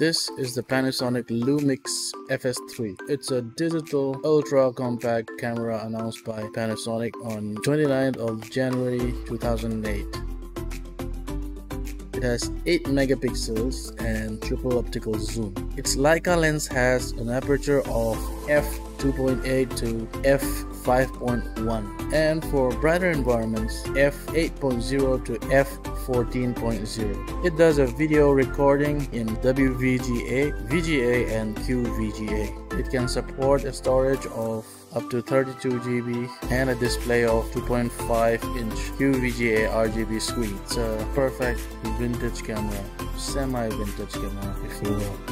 This is the Panasonic Lumix FS3. It's a digital ultra compact camera announced by Panasonic on 29th of January 2008. It has 8 megapixels and triple optical zoom. Its Leica lens has an aperture of f2.8 to f5.1 and for brighter environments f8.0 to f14.0. It does a video recording in WVGA, VGA and QVGA. It can support a storage of up to 32 GB and a display of 2.5 inch QVGA RGB screen. It's a perfect vintage camera, semi vintage camera if you will.